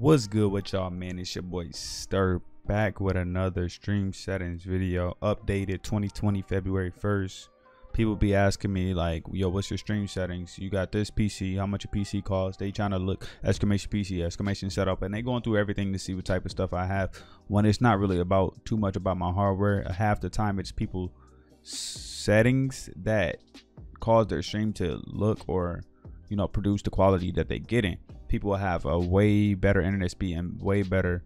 What's good with y'all, man? It's your boy Stir back with another stream settings video, updated 2020 February 1st. People be asking me like, "Yo, what's your stream settings? You got this PC? How much a PC costs?" They trying to look exclamation PC, exclamation setup, and they going through everything to see what type of stuff I have. When it's not really about too much about my hardware. Half the time, it's people settings that cause their stream to look or you know produce the quality that they get in people have a way better internet speed and way better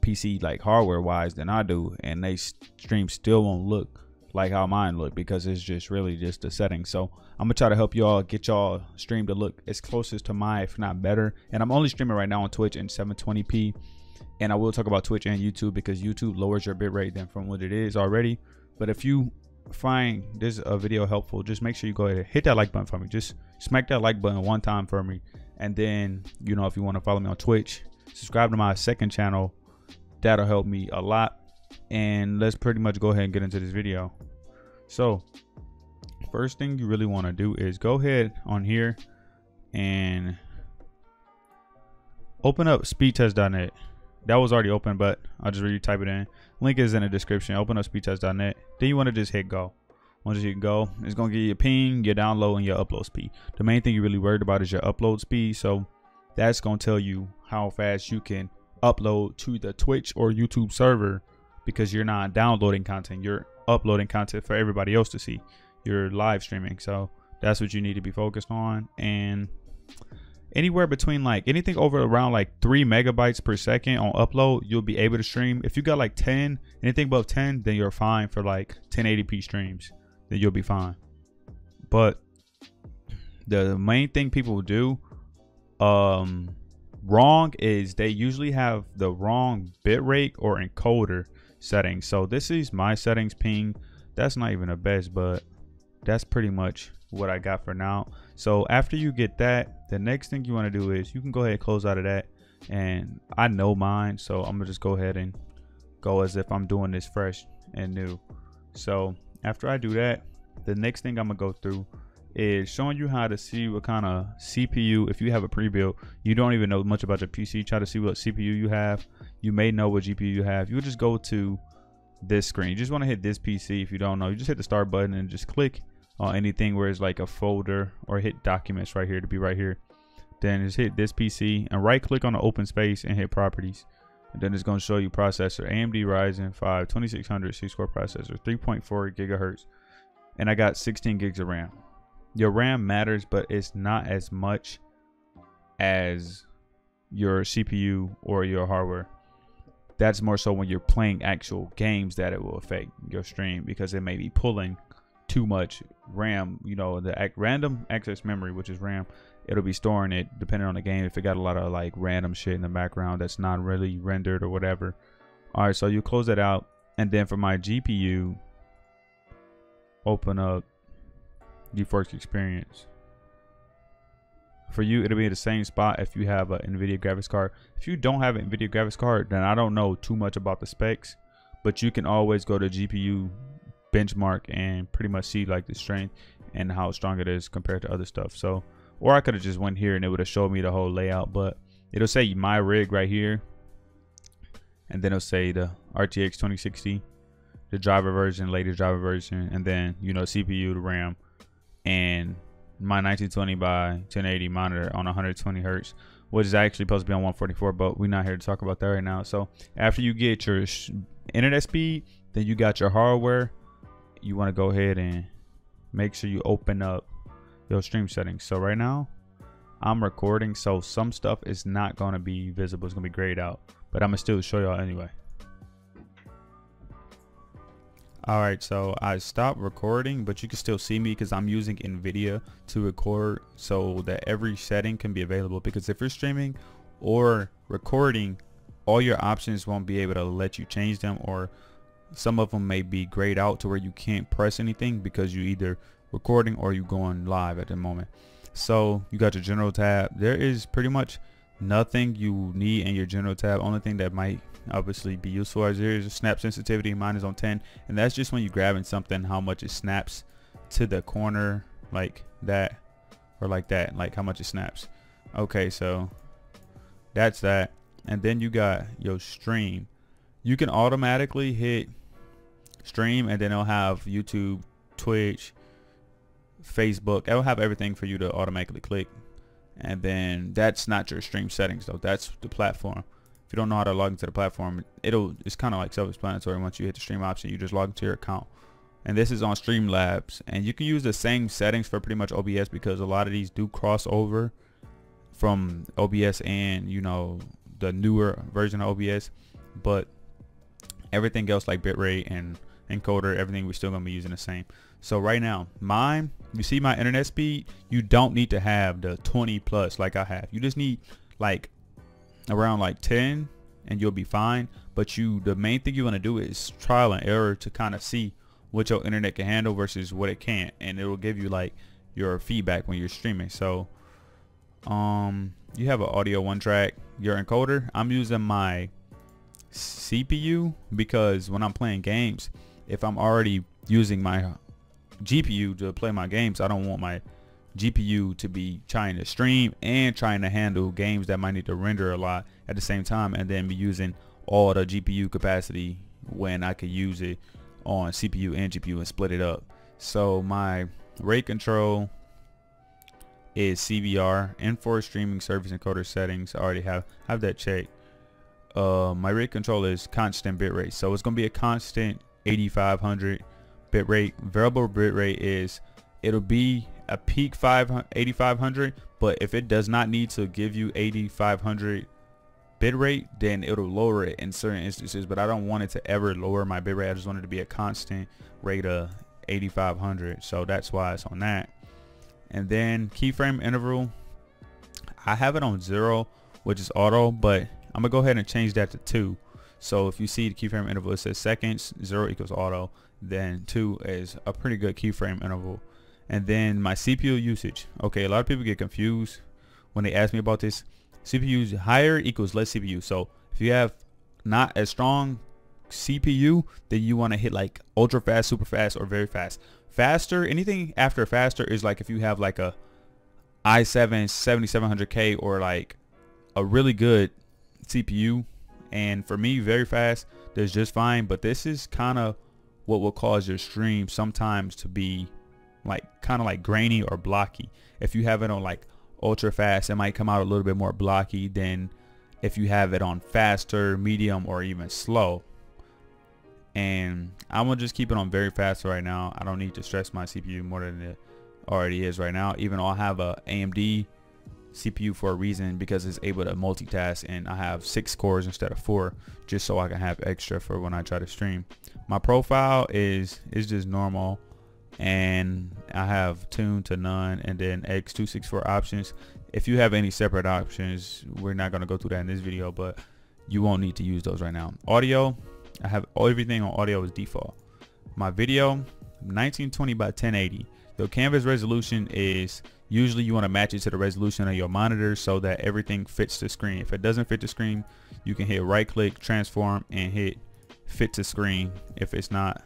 PC like hardware wise than I do, and they stream still won't look like how mine look because it's just really just the settings. So I'm gonna try to help y'all get y'all stream to look as closest to my, if not better. And I'm only streaming right now on Twitch in 720p. And I will talk about Twitch and YouTube because YouTube lowers your bitrate than from what it is already. But if you find this a video helpful, just make sure you go ahead and hit that like button for me. Just smack that like button one time for me and then, you know, if you want to follow me on Twitch, subscribe to my second channel. That'll help me a lot. And let's pretty much go ahead and get into this video. So, first thing you really want to do is go ahead on here and open up speedtest.net. That was already open, but I'll just really type it in. Link is in the description. Open up speedtest.net. Then you want to just hit go. Once you go, it's gonna give you a ping, your download, and your upload speed. The main thing you're really worried about is your upload speed. So that's gonna tell you how fast you can upload to the Twitch or YouTube server because you're not downloading content, you're uploading content for everybody else to see. You're live streaming. So that's what you need to be focused on. And anywhere between like anything over around like three megabytes per second on upload, you'll be able to stream. If you got like 10, anything above 10, then you're fine for like 1080p streams then you'll be fine. But the main thing people do um wrong is they usually have the wrong bitrate or encoder settings. So this is my settings ping. That's not even the best, but that's pretty much what I got for now. So after you get that, the next thing you want to do is you can go ahead and close out of that. And I know mine, so I'm gonna just go ahead and go as if I'm doing this fresh and new. So after I do that, the next thing I'm gonna go through is showing you how to see what kind of CPU, if you have a pre-built, you don't even know much about your PC, try to see what CPU you have. You may know what GPU you have. You just go to this screen. You just want to hit this PC if you don't know. You just hit the start button and just click on anything where it's like a folder or hit documents right here to be right here. Then just hit this PC and right click on the open space and hit properties. And then it's going to show you processor AMD Ryzen 5 2600 6-core processor 3.4 gigahertz and I got 16 gigs of RAM. Your RAM matters, but it's not as much as your CPU or your hardware. That's more so when you're playing actual games that it will affect your stream because it may be pulling too much RAM. You know, the random access memory, which is RAM, it'll be storing it depending on the game. If it got a lot of like random shit in the background that's not really rendered or whatever. All right, so you close that out. And then for my GPU, open up GeForce Experience. For you, it'll be the same spot if you have an NVIDIA graphics card. If you don't have an NVIDIA graphics card, then I don't know too much about the specs, but you can always go to GPU benchmark and pretty much see like the strength and how strong it is compared to other stuff. So, or I could have just went here and it would have showed me the whole layout, but it'll say my rig right here. And then it'll say the RTX 2060 the driver version, latest driver version, and then you know CPU, the RAM, and my 1920 by 1080 monitor on 120 hertz, which is actually supposed to be on 144, but we're not here to talk about that right now. So after you get your internet speed, then you got your hardware. You want to go ahead and make sure you open up your stream settings. So right now, I'm recording, so some stuff is not going to be visible. It's going to be grayed out, but I'm going to still show y'all anyway. All right, so I stopped recording, but you can still see me because I'm using NVIDIA to record so that every setting can be available. Because if you're streaming or recording, all your options won't be able to let you change them or some of them may be grayed out to where you can't press anything because you either recording or you going live at the moment. So you got your general tab. There is pretty much nothing you need in your general tab. Only thing that might obviously be useful as there is a snap sensitivity mine is on 10 and that's just when you're grabbing something how much it snaps to the corner like that or like that like how much it snaps okay so that's that and then you got your stream. You can automatically hit stream and then it'll have YouTube, Twitch, Facebook. It'll have everything for you to automatically click. And then that's not your stream settings though. That's the platform. If you don't know how to log into the platform, it'll it's kind of like self-explanatory. Once you hit the stream option, you just log into your account. And this is on Streamlabs. And you can use the same settings for pretty much OBS because a lot of these do cross over from OBS and, you know, the newer version of OBS. But everything else like bitrate and encoder, everything we're still going to be using the same. So right now, mine, you see my internet speed, you don't need to have the 20 plus like I have. You just need like around like 10 and you'll be fine. But you, the main thing you want to do is trial and error to kind of see what your internet can handle versus what it can't. And it will give you like your feedback when you're streaming. So um, you have an audio one track, your encoder. I'm using my CPU because when I'm playing games, if I'm already using my GPU to play my games, I don't want my GPU to be trying to stream and trying to handle games that might need to render a lot at the same time and then be using all the GPU capacity when I could use it on CPU and GPU and split it up. So my rate control is CBR and for streaming service encoder settings I already have have that checked. Uh, my rate control is constant bitrate so it's gonna be a constant 8500 bitrate. Variable bitrate is it'll be a peak 8500 but if it does not need to give you 8500 bitrate then it'll lower it in certain instances but I don't want it to ever lower my bitrate I just want it to be a constant rate of 8500 so that's why it's on that. And then keyframe interval I have it on zero which is auto but I'm gonna go ahead and change that to two. So if you see the keyframe interval it says seconds zero equals auto then two is a pretty good keyframe interval. And then my CPU usage. Okay a lot of people get confused when they ask me about this. CPU higher equals less CPU so if you have not as strong CPU then you want to hit like ultra fast super fast or very fast. Faster anything after faster is like if you have like a i7 7700K or like a really good CPU and for me very fast does just fine but this is kind of what will cause your stream sometimes to be like kind of like grainy or blocky. If you have it on like ultra fast, it might come out a little bit more blocky than if you have it on faster, medium, or even slow. And I'm gonna just keep it on very fast right now. I don't need to stress my CPU more than it already is right now. Even though I have a AMD CPU for a reason because it's able to multitask and I have six cores instead of four just so I can have extra for when I try to stream. My profile is is just normal and I have tune to none and then X264 options. If you have any separate options, we're not going to go through that in this video, but you won't need to use those right now. Audio, I have everything on audio is default. My video, 1920 by 1080. The canvas resolution is usually you want to match it to the resolution of your monitor so that everything fits the screen. If it doesn't fit the screen, you can hit right click, transform, and hit fit to screen. If it's not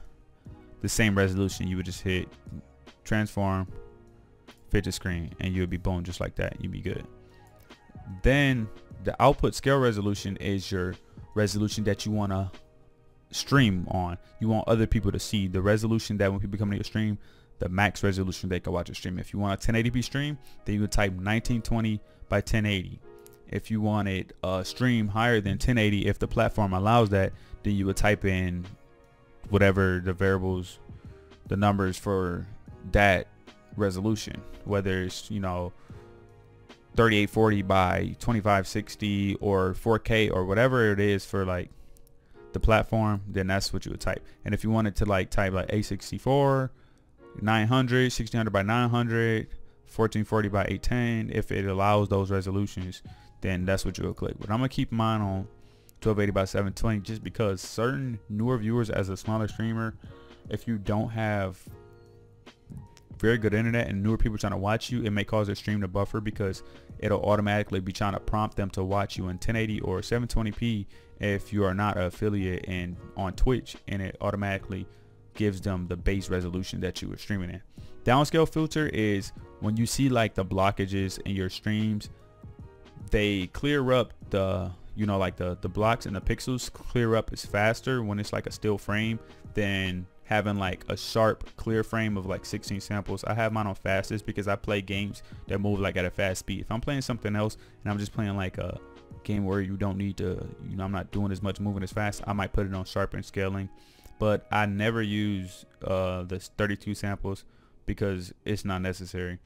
the same resolution, you would just hit transform, fit to screen, and you'll be boom just like that. You'd be good. Then the output scale resolution is your resolution that you want to stream on. You want other people to see the resolution that when people come to your stream, the max resolution they can watch a stream. If you want a 1080p stream, then you would type 1920 by 1080. If you wanted a uh, stream higher than 1080, if the platform allows that, then you would type in whatever the variables, the numbers for that resolution, whether it's, you know, 3840 by 2560 or 4K or whatever it is for like the platform, then that's what you would type. And if you wanted to like type like A64 900, 1600 by 900, 1440 by 810. If it allows those resolutions, then that's what you'll click. But I'm gonna keep mine on 1280 by 720 just because certain newer viewers as a smaller streamer, if you don't have very good internet and newer people trying to watch you, it may cause their stream to buffer because it'll automatically be trying to prompt them to watch you in 1080 or 720p if you are not an affiliate and on Twitch and it automatically gives them the base resolution that you were streaming in. Downscale filter is when you see like the blockages in your streams, they clear up the you know like the the blocks and the pixels clear up is faster when it's like a still frame than having like a sharp clear frame of like 16 samples. I have mine on fastest because i play games that move like at a fast speed. If i'm playing something else and i'm just playing like a game where you don't need to you know i'm not doing as much moving as fast i might put it on sharpen scaling but i never use uh the 32 samples because it's not necessary.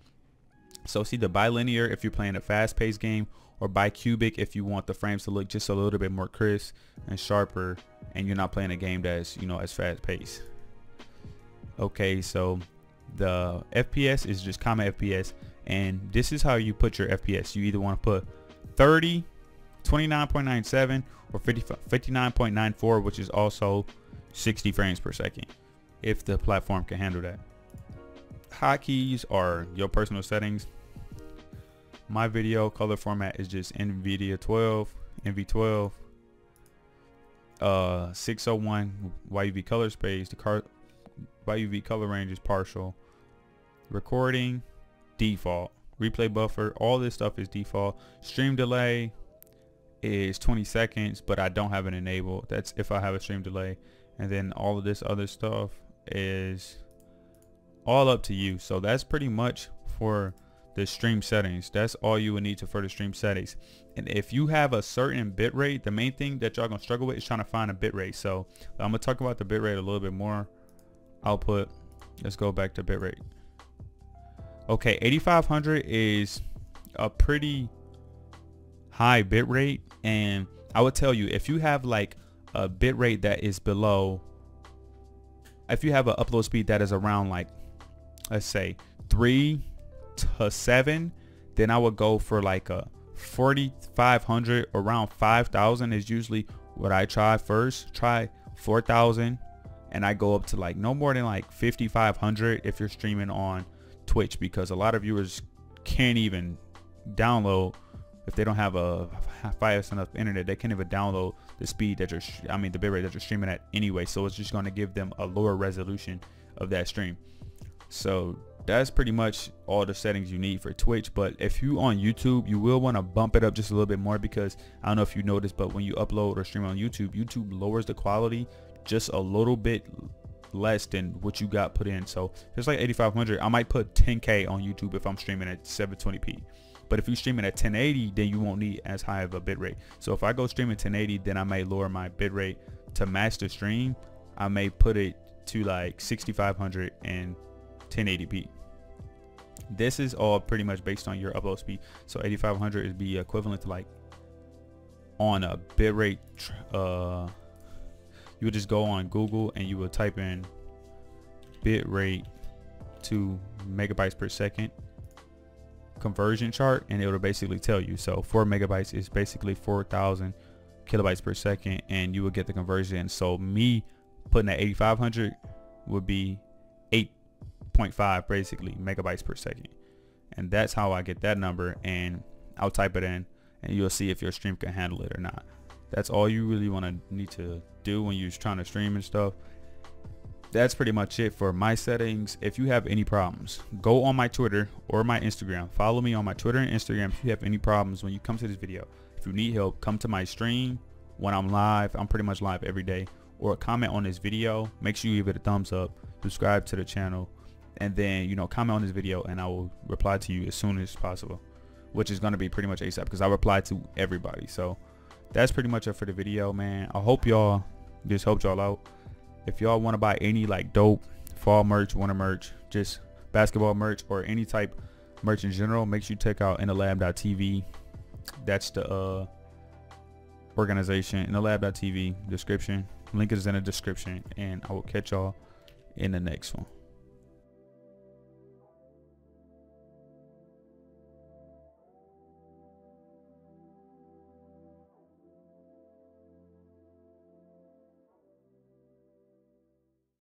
So see the bilinear if you're playing a fast-paced game or bicubic if you want the frames to look just a little bit more crisp and sharper and you're not playing a game that's you know as fast-paced. Okay so the FPS is just comma FPS and this is how you put your FPS you either want to put 30 29.97 or 50, 59.94 which is also 60 frames per second if the platform can handle that. Hotkeys are your personal settings. My video color format is just NVIDIA 12 NV12 uh 601 YUV color space. The car YUV color range is partial. Recording default. Replay buffer all this stuff is default. Stream delay is 20 seconds but I don't have it enabled. That's if I have a stream delay and then all of this other stuff is all up to you. So that's pretty much for the stream settings. That's all you would need to for the stream settings. And if you have a certain bit rate the main thing that y'all gonna struggle with is trying to find a bit rate so I'm gonna talk about the bit rate a little bit more. Output let's go back to bit rate okay 8500 is a pretty high bit rate and I would tell you if you have like a bit rate that is below if you have an upload speed that is around like let's say three to seven then I would go for like a 4500 around 5000 is usually what I try first try 4000 and I go up to like no more than like 5500 if you're streaming on Twitch because a lot of viewers can't even download if they don't have a fast enough internet they can't even download the speed that you're I mean the bitrate that you're streaming at anyway. So it's just going to give them a lower resolution of that stream. So that's pretty much all the settings you need for Twitch. But if you on YouTube you will want to bump it up just a little bit more because I don't know if you noticed but when you upload or stream on YouTube YouTube lowers the quality just a little bit less than what you got put in. So it's like 8500 I might put 10k on YouTube if I'm streaming at 720p but if you stream it at 1080, then you won't need as high of a bit rate. So if I go streaming 1080, then I may lower my bit rate to match the stream. I may put it to like 6500 and 1080p. This is all pretty much based on your upload speed. So 8500 is be equivalent to like on a bit rate. Uh, you would just go on Google and you would type in bit rate to megabytes per second conversion chart and it'll basically tell you. So 4 megabytes is basically 4,000 kilobytes per second and you will get the conversion. So me putting at 8500 would be 8.5 basically megabytes per second. And that's how I get that number and I'll type it in and you'll see if your stream can handle it or not. That's all you really want to need to do when you're trying to stream and stuff that's pretty much it for my settings. If you have any problems, go on my Twitter or my Instagram. Follow me on my Twitter and Instagram if you have any problems when you come to this video. If you need help, come to my stream when I'm live. I'm pretty much live every day. Or comment on this video. Make sure you give it a thumbs up. Subscribe to the channel. And then, you know, comment on this video and I will reply to you as soon as possible. Which is going to be pretty much ASAP because I reply to everybody. So that's pretty much it for the video, man. I hope y'all just helped y'all out if y'all want to buy any like dope fall merch, winter merch, just basketball merch or any type merch in general, make sure you check out inalab.tv. That's the uh, organization, inalab.tv description. Link is in the description and I will catch y'all in the next one.